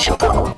しようと。